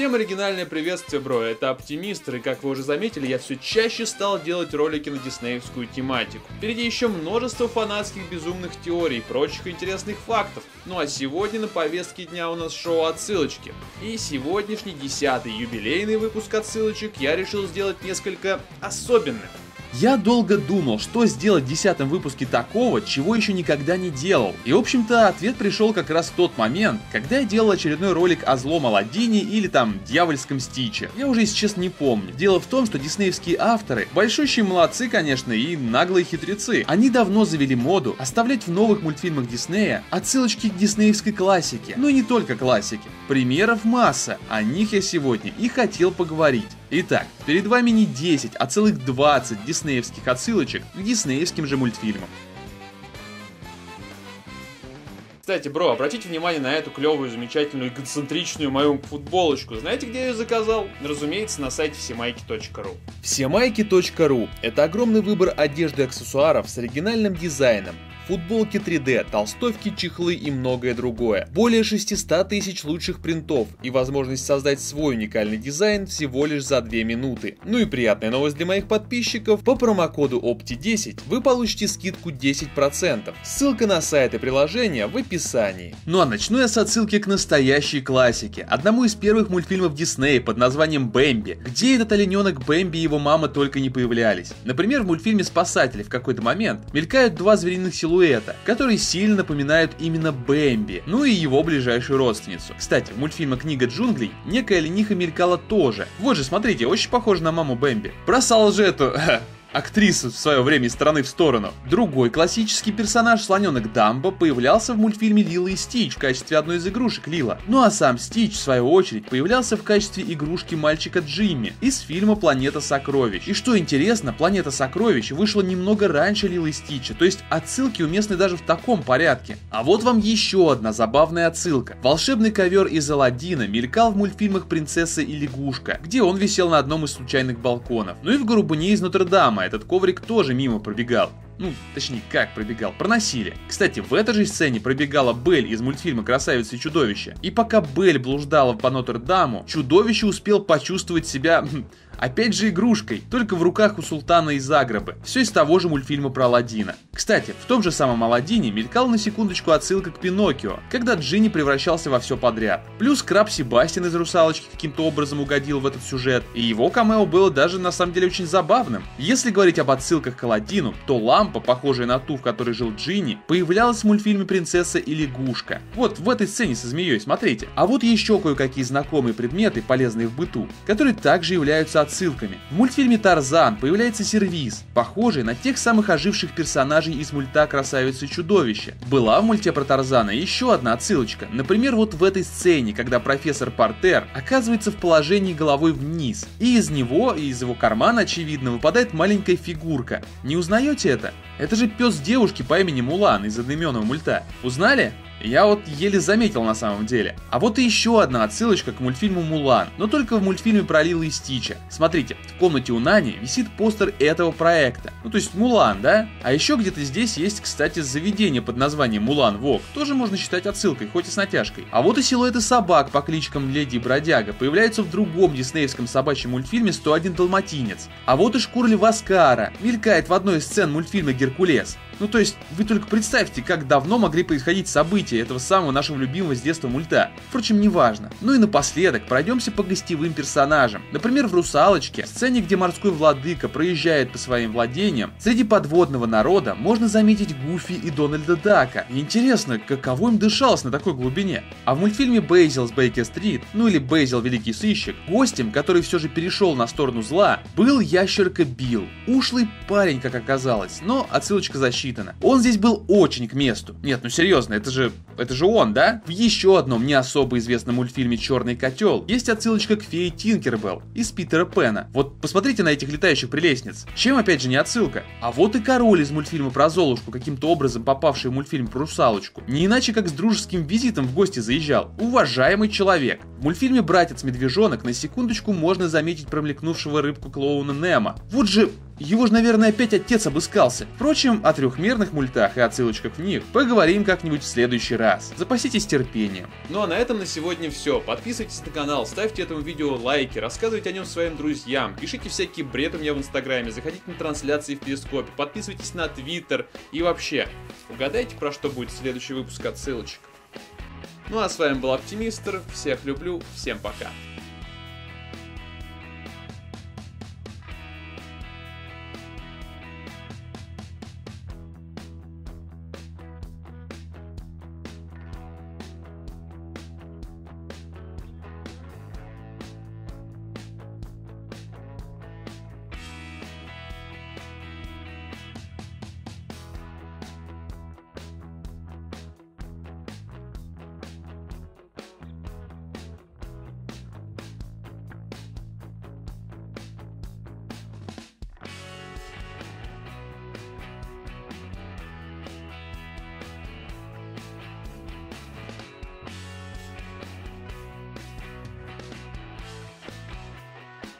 Всем оригинальное приветствие, бро, это Оптимистр, и как вы уже заметили, я все чаще стал делать ролики на диснеевскую тематику. Впереди еще множество фанатских безумных теорий и прочих интересных фактов. Ну а сегодня на повестке дня у нас шоу отсылочки. И сегодняшний десятый юбилейный выпуск отсылочек я решил сделать несколько особенным. Я долго думал, что сделать в десятом выпуске такого, чего еще никогда не делал. И в общем-то ответ пришел как раз в тот момент, когда я делал очередной ролик о злом Аладдине или там дьявольском Стиче. Я уже, если честно, не помню. Дело в том, что диснеевские авторы, большущие молодцы, конечно, и наглые хитрецы. Они давно завели моду оставлять в новых мультфильмах Диснея отсылочки к диснеевской классике. Ну и не только классике. Примеров масса, о них я сегодня и хотел поговорить. Итак, перед вами не 10, а целых 20 диснеевских отсылочек к диснеевским же мультфильмам. Кстати, бро, обратите внимание на эту клевую, замечательную, эгоцентричную мою футболочку. Знаете, где я ее заказал? Разумеется, на сайте всемайки.ру. Всемайки.ру – это огромный выбор одежды и аксессуаров с оригинальным дизайном, футболки 3D, толстовки, чехлы и многое другое. Более 600 тысяч лучших принтов и возможность создать свой уникальный дизайн всего лишь за 2 минуты. Ну и приятная новость для моих подписчиков, по промокоду OPTI10 вы получите скидку 10%. Ссылка на сайт и приложение в описании. Ну а начну я с отсылки к настоящей классике, одному из первых мультфильмов Диснея под названием Бэмби, где этот олененок Бэмби и его мама только не появлялись. Например, в мультфильме «Спасатели» в какой-то момент мелькают два звериных силуэта силуэта, которые сильно напоминают именно Бэмби, ну и его ближайшую родственницу. Кстати, в мультфильме «Книга джунглей» некая олениха мелькала тоже. Вот же, смотрите, очень похоже на маму Бэмби. Бросала же эту актриса в свое время из стороны в сторону. Другой классический персонаж, слоненок Дамбо, появлялся в мультфильме Лила и Стич в качестве одной из игрушек Лила. Ну а сам Стич, в свою очередь, появлялся в качестве игрушки мальчика Джимми из фильма «Планета сокровищ». И что интересно, «Планета сокровищ» вышла немного раньше Лила и Стича, то есть отсылки уместны даже в таком порядке. А вот вам еще одна забавная отсылка. Волшебный ковер из Алладина мелькал в мультфильмах «Принцесса и лягушка», где он висел на одном из случайных балконов. Ну и в «Горбуне из Нотр-Дама» дома этот коврик тоже мимо пробегал. Ну, точнее, как пробегал, проносили. Кстати, в этой же сцене пробегала Белль из мультфильма «Красавица и чудовище». И пока Белль блуждала по Нотр-Даму, чудовище успел почувствовать себя хм, Опять же игрушкой, только в руках у султана из Загребы. Все из того же мультфильма про Алладина. Кстати, в том же самом Алладине мелькал на секундочку отсылка к Пиноккио, когда Джинни превращался во все подряд. Плюс краб Себастьян из «Русалочки» каким-то образом угодил в этот сюжет, и его камео было даже на самом деле очень забавным. Если говорить об отсылках к Алладину, то лампа, похожая на ту, в которой жил Джинни, появлялась в мультфильме «Принцесса и лягушка». Вот в этой сцене со змеей, смотрите. А вот еще кое-какие знакомые предметы, полезные в быту, которые также являются отсылками. В мультфильме «Тарзан» появляется сервиз, похожий на тех самых оживших персонажей из мульта «Красавица и чудовище». Была в мульте про Тарзана еще одна отсылочка. Например, вот в этой сцене, когда профессор Портер оказывается в положении головой вниз, и из него, и из его кармана, очевидно, выпадает маленькая фигурка. Не узнаете это? Это же пес девушки по имени Мулан из одноименного мульта. Узнали? Я вот еле заметил на самом деле. А вот и еще одна отсылочка к мультфильму «Мулан», но только в мультфильме про Лилу и Стича. Смотрите, в комнате у Нани висит постер этого проекта. Ну то есть «Мулан», да? А еще где-то здесь есть, кстати, заведение под названием «Мулан Вок». Тоже можно считать отсылкой, хоть и с натяжкой. А вот и силуэты собак по кличкам Леди и Бродяга появляются в другом диснеевском собачьем мультфильме «101 Далматинец». А вот и шкура Васкара мелькает в одной из сцен мультфильма «Геркулес». Ну то есть, вы только представьте, как давно могли происходить события этого самого нашего любимого с детства мульта. Впрочем, неважно. Ну и напоследок пройдемся по гостевым персонажам. Например, в «Русалочке», сцене, где морской владыка проезжает по своим владениям, среди подводного народа можно заметить Гуфи и Дональда Дака. И интересно, каково им дышалось на такой глубине. А в мультфильме «Бейзил с Бейкер-стрит», ну или «Бейзил Великий сыщик», гостем, который все же перешел на сторону зла, был ящерка Билл. Ушлый парень, как оказалось, но отсылочка защиты рассчитано. Он здесь был очень к месту. Нет, ну серьезно, это же, это же он, да? В еще одном не особо известном мультфильме «Черный котел» есть отсылочка к фее Тинкербелл из Питера Пена. Вот посмотрите на этих летающих прелестниц. Чем опять же не отсылка? А вот и король из мультфильма про Золушку, каким-то образом попавший в мультфильм про русалочку. Не иначе как с дружеским визитом в гости заезжал. Уважаемый человек. В мультфильме «Братец-медвежонок» на секундочку можно заметить промелькнувшего рыбку клоуна Немо. Вот же Его же, наверное, опять отец обыскался. Впрочем, о трехмерных мультах и отсылочках в них поговорим как-нибудь в следующий раз. Запаситесь терпением. Ну а на этом на сегодня все. Подписывайтесь на канал, ставьте этому видео лайки, рассказывайте о нем своим друзьям, пишите всякий бред у меня в инстаграме, заходите на трансляции в перископе, подписывайтесь на твиттер и вообще. Угадайте, про что будет следующий выпуск отсылочек. Ну а с вами был Оптимистр, всех люблю, всем пока.